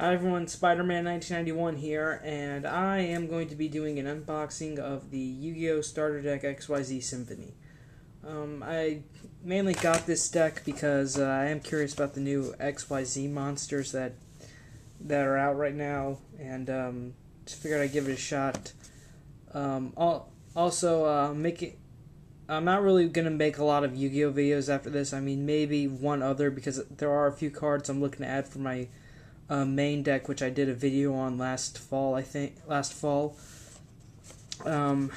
Hi everyone, Spider-Man 1991 here, and I am going to be doing an unboxing of the Yu-Gi-Oh! Starter Deck XYZ Symphony. Um, I mainly got this deck because uh, I am curious about the new XYZ monsters that that are out right now, and um, just figured I'd give it a shot. Um, also, uh, make it. I'm not really gonna make a lot of Yu-Gi-Oh videos after this. I mean, maybe one other because there are a few cards I'm looking to add for my uh, main deck, which I did a video on last fall, I think, last fall. Um,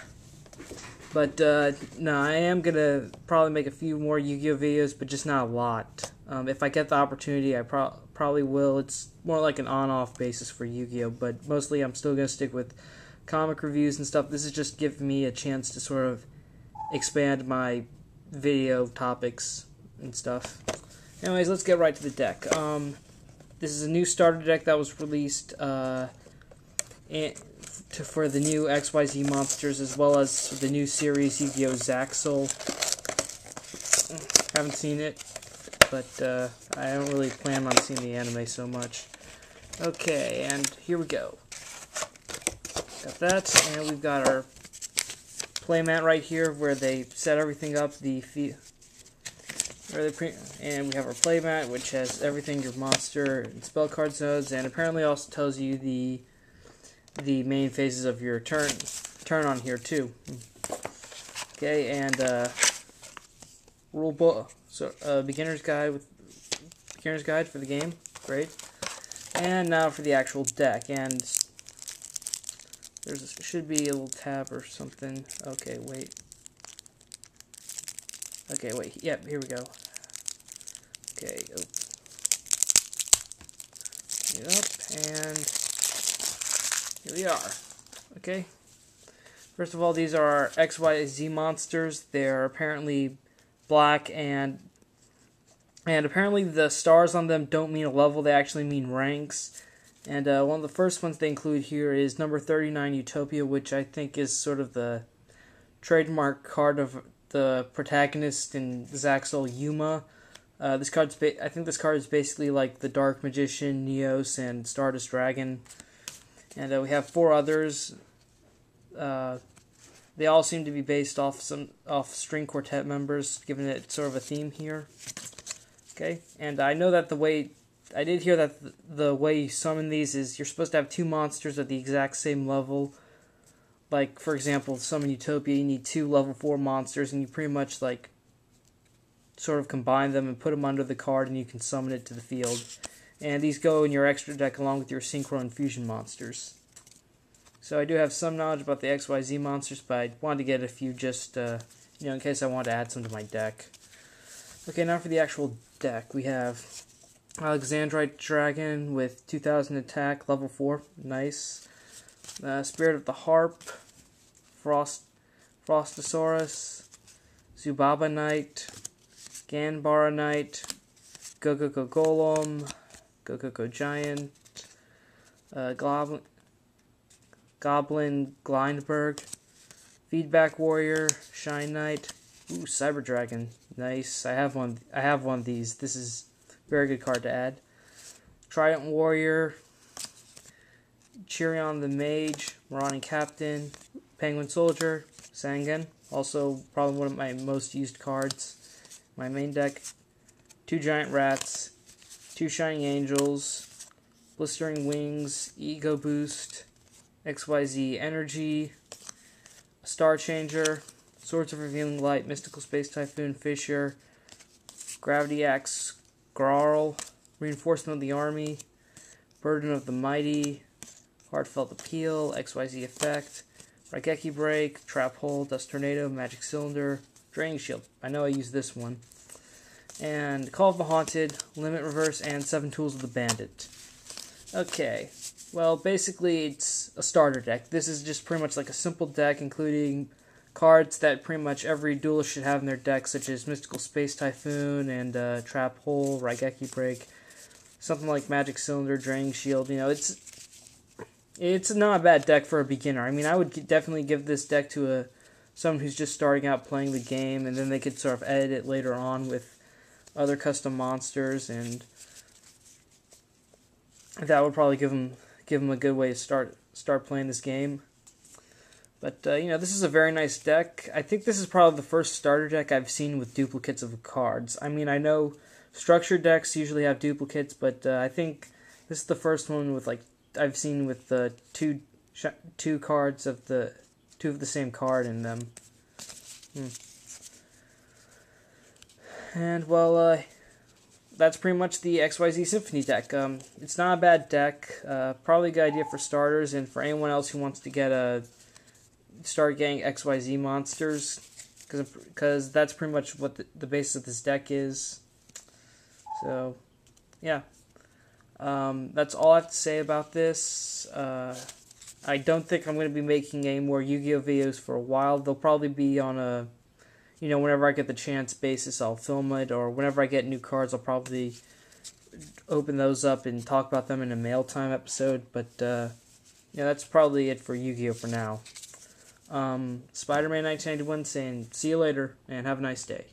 but uh, no, I am gonna probably make a few more Yu-Gi-Oh videos, but just not a lot. Um, if I get the opportunity, I pro- probably will. It's more like an on-off basis for Yu-Gi-Oh, but mostly I'm still gonna stick with comic reviews and stuff. This is just giving me a chance to sort of expand my video topics and stuff. Anyways, let's get right to the deck. Um, this is a new starter deck that was released uh, to, for the new XYZ monsters as well as the new series Yu-Gi-Oh! Zexal. Haven't seen it, but uh, I don't really plan on seeing the anime so much. Okay, and here we go. Got that, and we've got our playmat right here where they set everything up. The and we have our playmat, which has everything your monster and spell cards knows, and apparently also tells you the the main phases of your turn turn on here too. Okay, and uh, rule book, so uh, beginner's guide with beginner's guide for the game, great. And now for the actual deck, and there's should be a little tab or something. Okay, wait. Okay, wait. Yep, here we go. Okay. Oh. Yep, and here we are. Okay. First of all, these are XYZ monsters. They're apparently black and and apparently the stars on them don't mean a level, they actually mean ranks. And uh, one of the first ones they include here is number 39 Utopia, which I think is sort of the trademark card of the protagonist in Zexal Yuma. Uh, this card's ba- I think this card is basically like the Dark Magician, Neos, and Stardust Dragon. And uh, we have four others. Uh, they all seem to be based off some off string quartet members, giving it sort of a theme here. Okay, and I know that the way I did hear that the way you summon these is you're supposed to have two monsters at the exact same level like for example, summon Utopia, you need two level four monsters, and you pretty much like sort of combine them and put them under the card, and you can summon it to the field. And these go in your extra deck along with your Synchro and Fusion monsters. So I do have some knowledge about the XYZ monsters, but I wanted to get a few just, uh, you know, in case I want to add some to my deck. Okay, now for the actual deck. We have Alexandrite Dragon with 2000 attack, level 4. Nice. Uh, Spirit of the Harp, Frost, Frostosaurus, Zubaba Knight, Ganbara Knight, Go-Go-Go Golem, Go-Go-Go Giant, uh, Goblin, Goblin Glindberg, Feedback Warrior, Shine Knight, ooh, Cyber Dragon, nice. I have one. I have one of these. This is very good card to add. Trident Warrior, Chirion the Mage, Marauding Captain, Penguin Soldier, Sangan, also probably one of my most used cards. My main deck, two Giant Rats, two Shining Angels, Blustering Winds, Ego Boost, XYZ Energy, Star Changer, Swords of Revealing Light, Mystical Space Typhoon, Fissure, Gravity Axe, Grarl, Reinforcement of the Army, Burden of the Mighty, Heartfelt Appeal, XYZ Effect, Raigeki Break, Trap Hole, Dust Tornado, Magic Cylinder, Draining Shield. I know I use this one. And Call of the Haunted, Limit Reverse, and Seven Tools of the Bandit. Okay, well, basically it's a starter deck. This is just pretty much like a simple deck, including cards that pretty much every duelist should have in their deck, such as Mystical Space Typhoon and uh, Trap Hole, Raigeki Break, something like Magic Cylinder, Draining Shield. You know, it's it's not a bad deck for a beginner. I mean, I would definitely give this deck to a someone who's just starting out playing the game, and then they could sort of edit it later on with other custom monsters and that would probably give them give him a good way to start start playing this game. But uh, you know, this is a very nice deck. I think this is probably the first starter deck I've seen with duplicates of cards. I mean, I know structured decks usually have duplicates, but uh, I think this is the first one with like I've seen with the two two cards of the two of the same card in them. Hmm. And well, uh, that's pretty much the XYZ Symphony deck. Um, it's not a bad deck. Uh, probably a good idea for starters and for anyone else who wants to get a start getting XYZ monsters because that's pretty much what the, the basis of this deck is. So, yeah. Um, that's all I have to say about this. Uh, I don't think I'm going to be making any more Yu-Gi-Oh videos for a while. They'll probably be on a, you know, whenever I get the chance basis, I'll film it, or whenever I get new cards, I'll probably open those up and talk about them in a mail time episode. But uh, yeah, that's probably it for Yu-Gi-Oh for now. Um, Spider-Man 1991 saying, see you later and have a nice day.